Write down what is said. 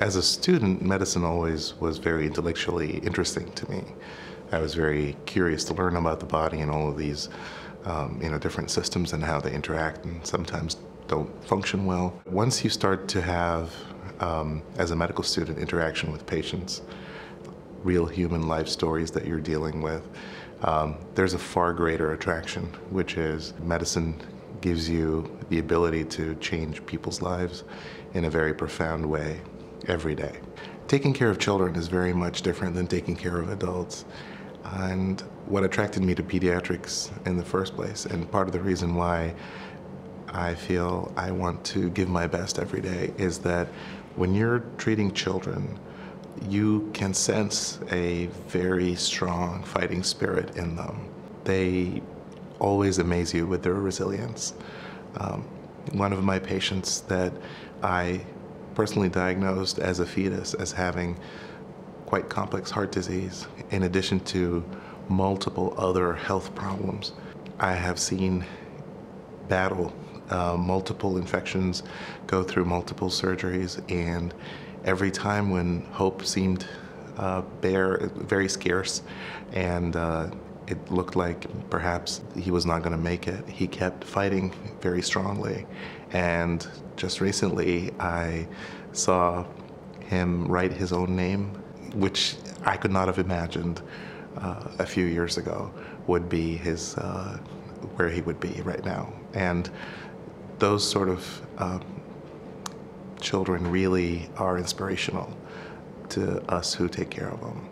As a student, medicine always was very intellectually interesting to me. I was very curious to learn about the body and all of these, um, you know, different systems and how they interact and sometimes don't function well. Once you start to have, um, as a medical student, interaction with patients, real human life stories that you're dealing with, um, there's a far greater attraction, which is medicine gives you the ability to change people's lives in a very profound way every day. Taking care of children is very much different than taking care of adults. And what attracted me to pediatrics in the first place, and part of the reason why I feel I want to give my best every day, is that when you're treating children, you can sense a very strong fighting spirit in them. They always amaze you with their resilience. Um, one of my patients that I personally diagnosed as a fetus as having quite complex heart disease, in addition to multiple other health problems. I have seen battle uh, multiple infections, go through multiple surgeries, and every time when hope seemed uh, bare, very scarce, and uh, it looked like perhaps he was not going to make it, he kept fighting very strongly. And just recently, I saw him write his own name, which I could not have imagined uh, a few years ago would be his uh, where he would be right now. And those sort of um, children really are inspirational to us who take care of them.